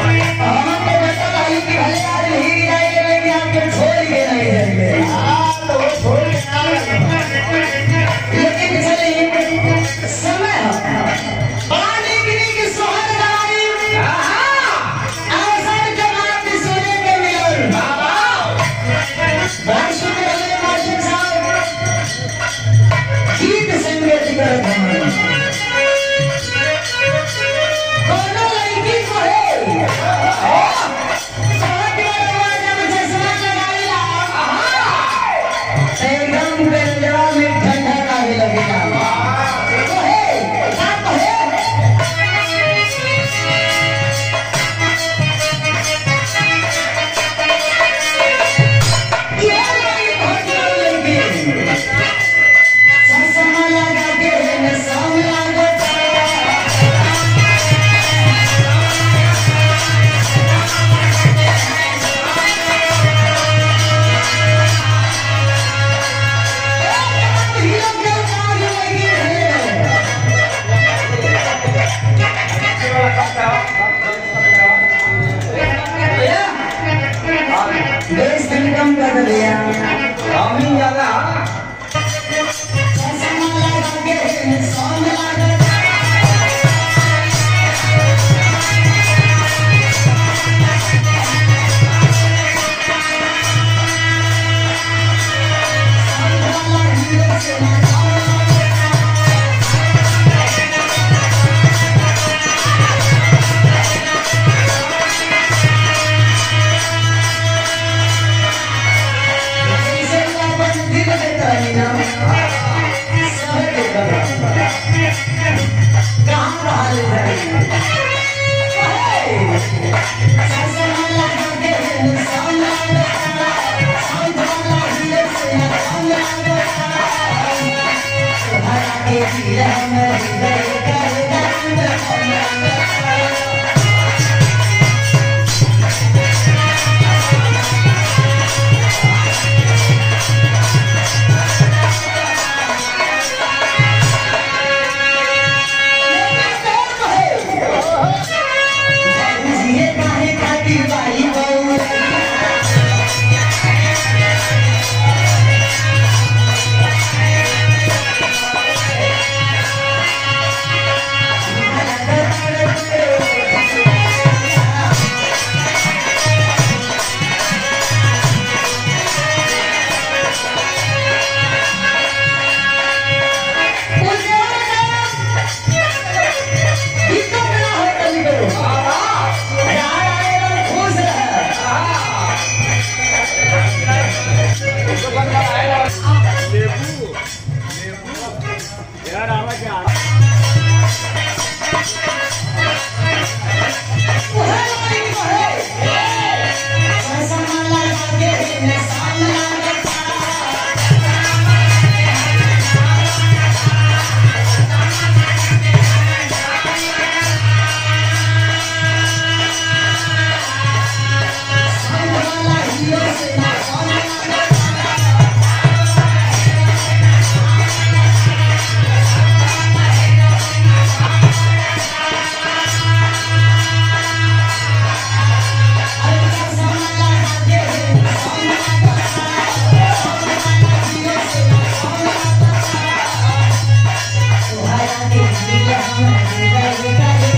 Oh, Yeah. Yeah.